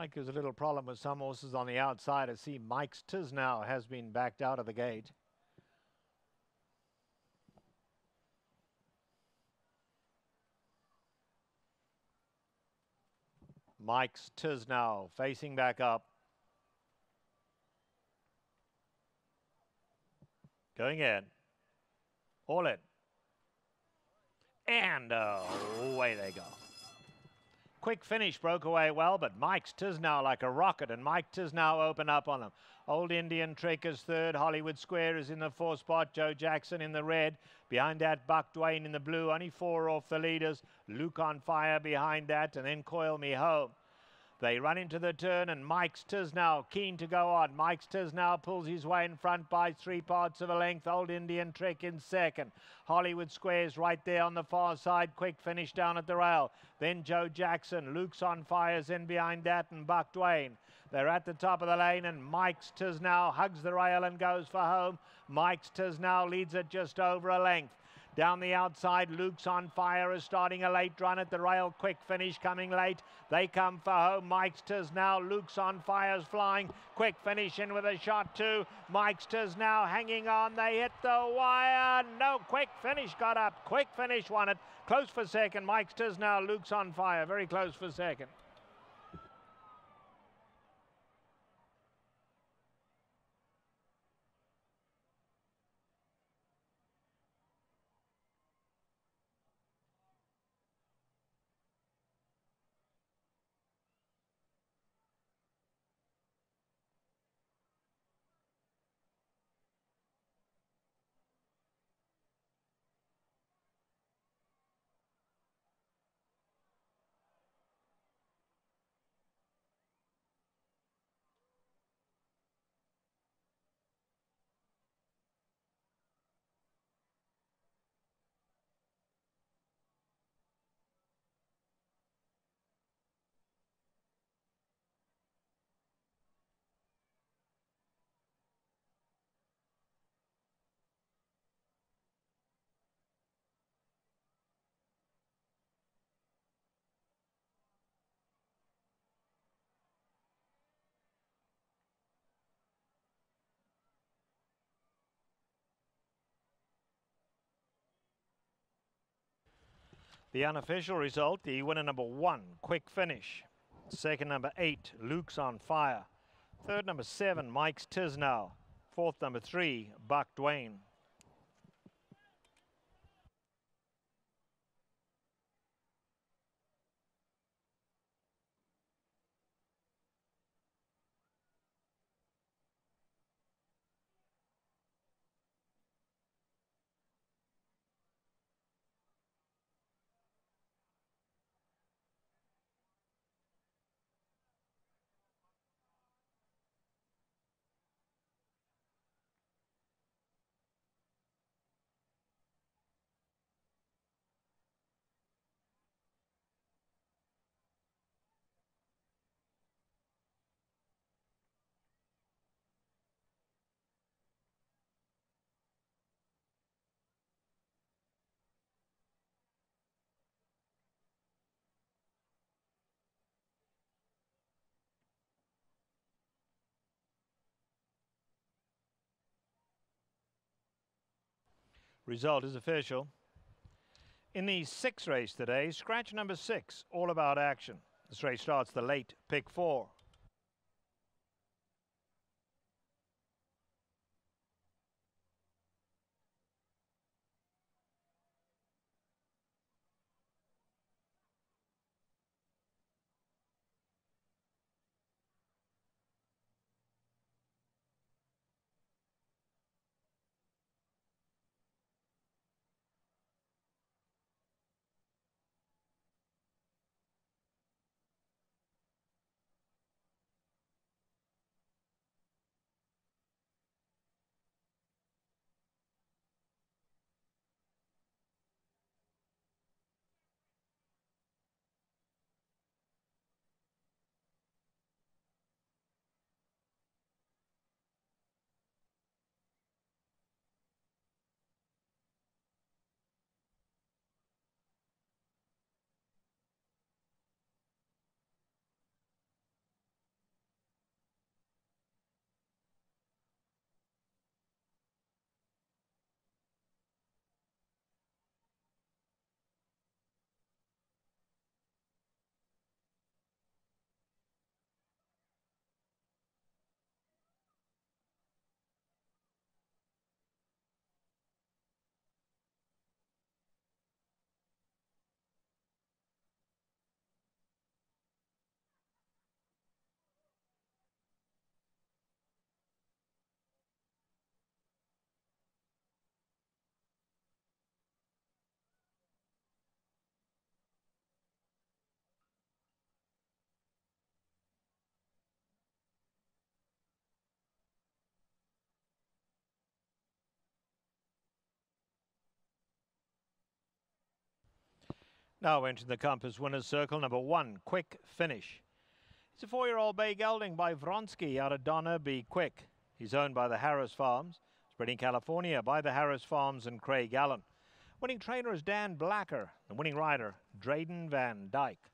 Like there's a little problem with some horses on the outside. I see Mike's Tiznow has been backed out of the gate. Mike's Tiznow facing back up. Going in. All in. And away they go. Quick finish broke away well, but Mike's Tiznow like a rocket, and Mike Tiznow open up on them. Old Indian Trick is third. Hollywood Square is in the fourth spot. Joe Jackson in the red. Behind that, Buck Duane in the blue. Only four off the leaders. Luke on fire behind that, and then Coil Me Home. They run into the turn, and Mike's Tiznow keen to go on. Mike's Tiznow pulls his way in front by three parts of a length. Old Indian Trick in second. Hollywood Squares right there on the far side. Quick finish down at the rail. Then Joe Jackson. Luke's on fires in behind that, and Buck Duane. They're at the top of the lane, and Mike's Tiznow hugs the rail and goes for home. Mike's Tiznow leads it just over a length. Down the outside, Luke's on fire is starting a late run at the rail. Quick finish coming late. They come for home. Mike's Tiznow. Luke's on fire's flying. Quick finish in with a shot too. Mike's Tiznow hanging on. They hit the wire. No, quick finish got up. Quick finish won it. Close for second. Mike's Tiznow. Luke's on fire. Very close for second. The unofficial result, the winner number one, quick finish. Second number eight, Luke's on fire. Third number seven, Mike's Tiznow. Fourth number three, Buck Duane. Result is official. In the six race today, scratch number six, all about action. This race starts the late pick four. Now entering the Compass Winners Circle, number one, Quick Finish. It's a four-year-old bay gelding by Vronsky out of Donna Be Quick. He's owned by the Harris Farms, spreading California by the Harris Farms and Craig Allen. Winning trainer is Dan Blacker, the winning rider, Drayden Van Dyke.